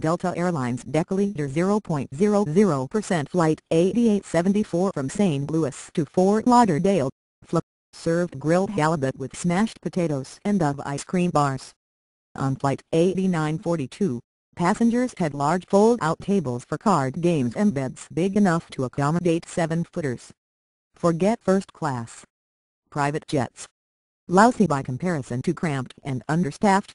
Delta Airlines Decoleader 0.00% Flight 8874 from St. Louis to Fort Lauderdale, served grilled halibut with smashed potatoes and of ice cream bars. On Flight 8942, passengers had large fold-out tables for card games and beds big enough to accommodate seven-footers. Forget first class. Private jets. Lousy by comparison to cramped and understaffed,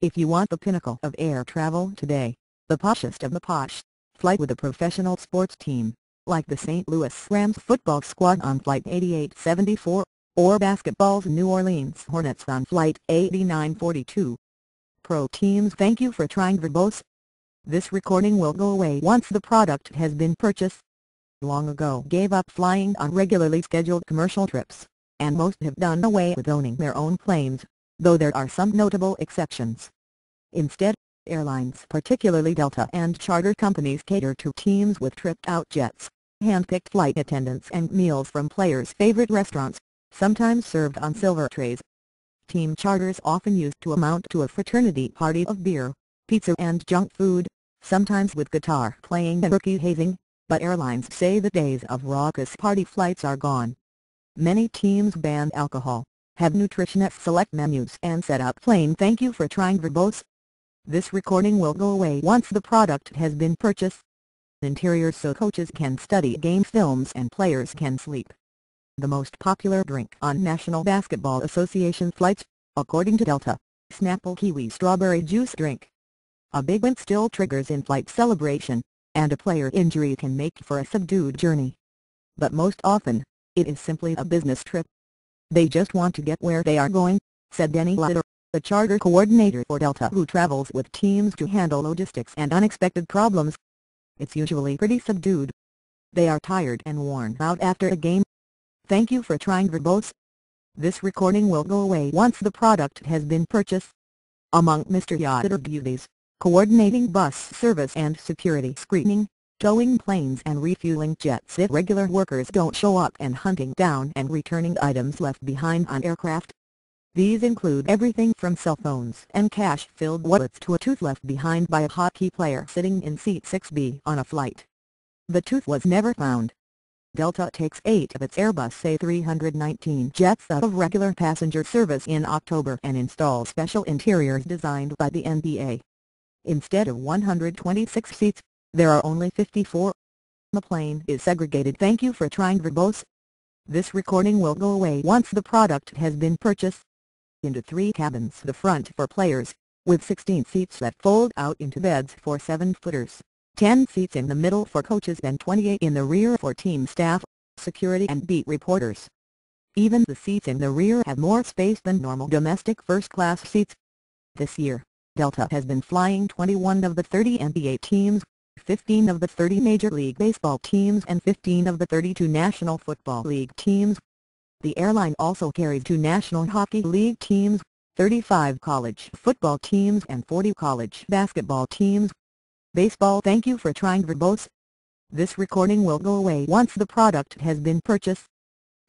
if you want the pinnacle of air travel today, the poshest of the posh, flight with a professional sports team, like the St. Louis Rams football squad on Flight 8874, or basketball's New Orleans Hornets on Flight 8942. Pro teams thank you for trying Verbose. This recording will go away once the product has been purchased. Long ago gave up flying on regularly scheduled commercial trips, and most have done away with owning their own planes, though there are some notable exceptions. Instead, airlines particularly Delta and charter companies cater to teams with tripped-out jets, hand-picked flight attendants and meals from players' favorite restaurants, sometimes served on silver trays. Team charters often used to amount to a fraternity party of beer, pizza and junk food, sometimes with guitar playing and rookie hazing, but airlines say the days of raucous party flights are gone. Many teams ban alcohol, have nutritionists select menus and set up plain thank you for trying verbose, this recording will go away once the product has been purchased. Interiors so coaches can study game films and players can sleep. The most popular drink on National Basketball Association flights, according to Delta, Snapple Kiwi Strawberry Juice Drink. A big win still triggers in-flight celebration, and a player injury can make for a subdued journey. But most often, it is simply a business trip. They just want to get where they are going, said Denny Latter the charter coordinator for Delta who travels with teams to handle logistics and unexpected problems. It's usually pretty subdued. They are tired and worn out after a game. Thank you for trying Verbose. This recording will go away once the product has been purchased. Among Mr. Yoder duties, coordinating bus service and security screening, towing planes and refueling jets if regular workers don't show up and hunting down and returning items left behind on aircraft. These include everything from cell phones and cash-filled wallets to a tooth left behind by a hockey player sitting in seat 6B on a flight. The tooth was never found. Delta takes eight of its Airbus A319 jets out of regular passenger service in October and installs special interiors designed by the NBA. Instead of 126 seats, there are only 54. The plane is segregated thank you for trying verbose. This recording will go away once the product has been purchased into three cabins the front for players, with 16 seats that fold out into beds for 7-footers, 10 seats in the middle for coaches and 28 in the rear for team staff, security and beat reporters. Even the seats in the rear have more space than normal domestic first-class seats. This year, Delta has been flying 21 of the 30 NBA teams, 15 of the 30 Major League Baseball teams and 15 of the 32 National Football League teams, the airline also carries two National Hockey League teams, 35 college football teams and 40 college basketball teams. Baseball Thank you for trying verbose. This recording will go away once the product has been purchased.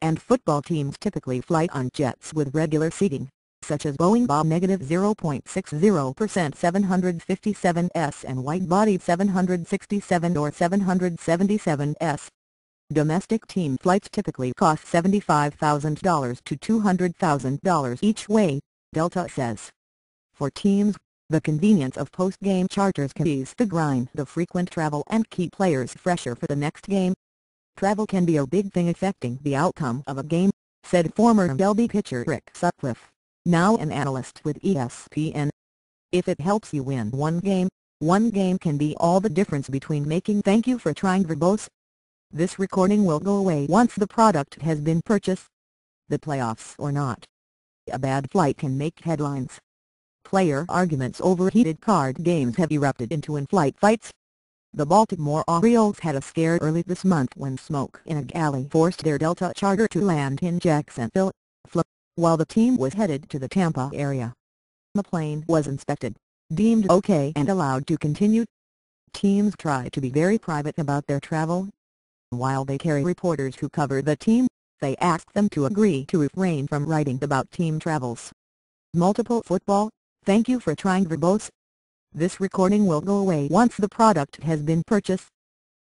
And football teams typically fly on jets with regular seating, such as Boeing negative 0.60% 757S and wide-body 767 or 777S. Domestic team flights typically cost $75,000 to $200,000 each way, Delta says. For teams, the convenience of post-game charters can ease the grind of frequent travel and keep players fresher for the next game. Travel can be a big thing affecting the outcome of a game, said former MLB pitcher Rick Sutcliffe, now an analyst with ESPN. If it helps you win one game, one game can be all the difference between making thank you for trying verbose this recording will go away once the product has been purchased. The playoffs or not. A bad flight can make headlines. Player arguments over heated card games have erupted into in-flight fights. The Baltimore Orioles had a scare early this month when smoke in a galley forced their Delta charter to land in Jacksonville, while the team was headed to the Tampa area. The plane was inspected, deemed okay and allowed to continue. Teams try to be very private about their travel while they carry reporters who cover the team, they ask them to agree to refrain from writing about team travels. Multiple football, thank you for trying verbose. This recording will go away once the product has been purchased.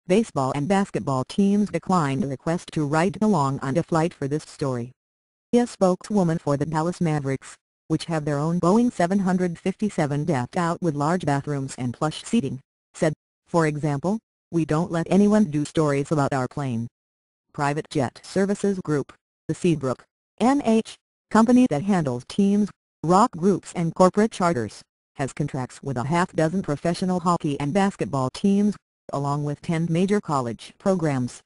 Baseball and basketball teams declined a request to write along on a flight for this story. A spokeswoman for the Dallas Mavericks, which have their own Boeing 757 decked out with large bathrooms and plush seating, said, for example, we don't let anyone do stories about our plane. Private Jet Services Group, the Seabrook, NH, company that handles teams, rock groups and corporate charters, has contracts with a half dozen professional hockey and basketball teams, along with 10 major college programs.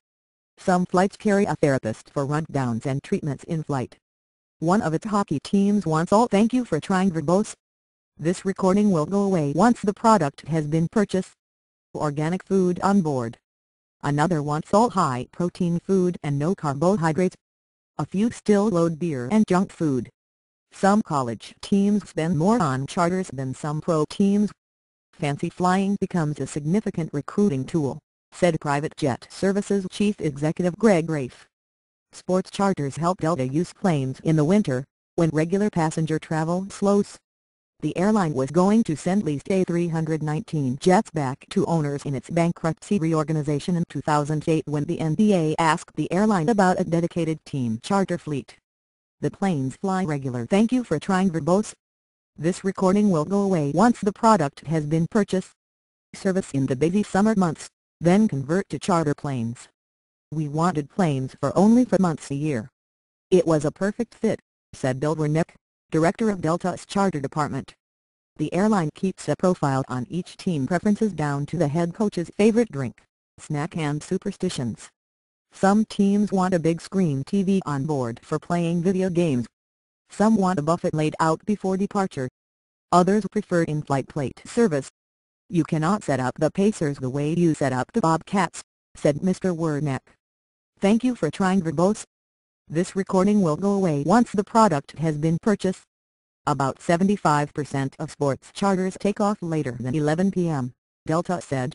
Some flights carry a therapist for rundowns and treatments in flight. One of its hockey teams wants all thank you for trying verbose. This recording will go away once the product has been purchased organic food on board. Another wants all high-protein food and no carbohydrates. A few still load beer and junk food. Some college teams spend more on charters than some pro teams. Fancy flying becomes a significant recruiting tool, said Private Jet Services Chief Executive Greg Raiff. Sports charters help Delta use planes in the winter, when regular passenger travel slows the airline was going to send leased A319 jets back to owners in its bankruptcy reorganization in 2008 when the NBA asked the airline about a dedicated team charter fleet. The planes fly regular thank you for trying verbose. This recording will go away once the product has been purchased. Service in the busy summer months, then convert to charter planes. We wanted planes for only for months a year. It was a perfect fit, said Bill director of Delta's charter department. The airline keeps a profile on each team preferences down to the head coach's favorite drink, snack and superstitions. Some teams want a big screen TV on board for playing video games. Some want a buffet laid out before departure. Others prefer in-flight plate service. You cannot set up the Pacers the way you set up the Bobcats, said Mr. Wernick. Thank you for trying verbose. This recording will go away once the product has been purchased. About 75% of sports charters take off later than 11 p.m., Delta said.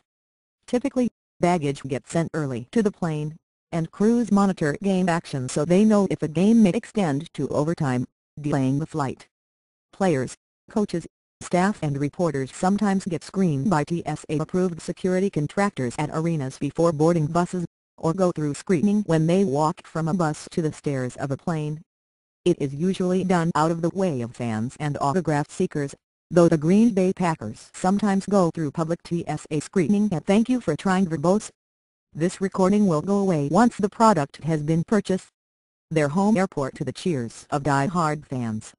Typically, baggage gets sent early to the plane, and crews monitor game action so they know if a game may extend to overtime, delaying the flight. Players, coaches, staff and reporters sometimes get screened by TSA-approved security contractors at arenas before boarding buses or go through screening when they walk from a bus to the stairs of a plane. It is usually done out of the way of fans and autograph seekers, though the Green Bay Packers sometimes go through public TSA screening at Thank You for Trying Verbose. This recording will go away once the product has been purchased. Their home airport to the cheers of die-hard fans.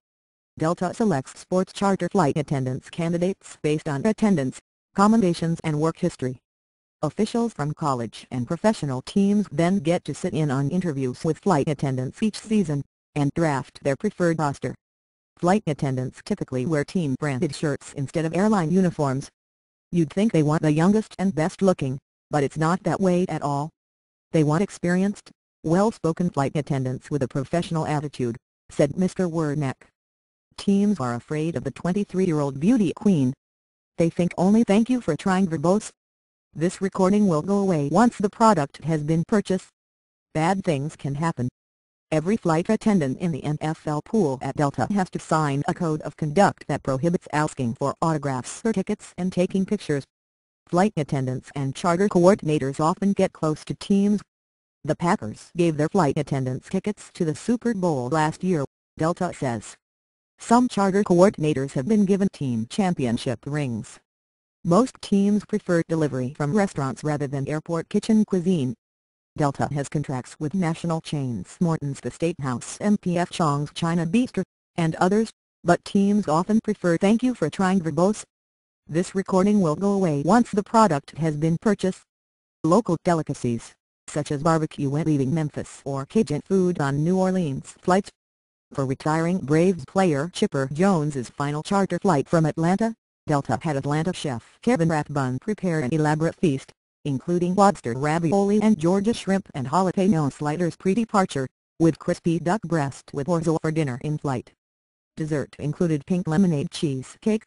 Delta selects sports charter flight attendance candidates based on attendance, commendations and work history. Officials from college and professional teams then get to sit in on interviews with flight attendants each season, and draft their preferred roster. Flight attendants typically wear team-branded shirts instead of airline uniforms. You'd think they want the youngest and best-looking, but it's not that way at all. They want experienced, well-spoken flight attendants with a professional attitude, said Mr. Wernick. Teams are afraid of the 23-year-old beauty queen. They think only thank you for trying verbose, this recording will go away once the product has been purchased. Bad things can happen. Every flight attendant in the NFL pool at Delta has to sign a code of conduct that prohibits asking for autographs or tickets and taking pictures. Flight attendants and charter coordinators often get close to teams. The Packers gave their flight attendants tickets to the Super Bowl last year, Delta says. Some charter coordinators have been given team championship rings. Most teams prefer delivery from restaurants rather than airport kitchen cuisine. Delta has contracts with national chains Morton's The Steakhouse MPF Chang's China Bistro, and others, but teams often prefer thank you for trying verbose. This recording will go away once the product has been purchased. Local delicacies, such as barbecue when leaving Memphis or Cajun food on New Orleans flights. For retiring Braves player Chipper Jones's final charter flight from Atlanta, Delta had Atlanta chef Kevin Rathbun prepare an elaborate feast, including lobster ravioli and Georgia shrimp and jalapeno sliders pre-departure, with crispy duck breast with orzo for dinner in flight. Dessert included pink lemonade cheesecake,